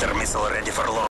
Predator missile ready for launch.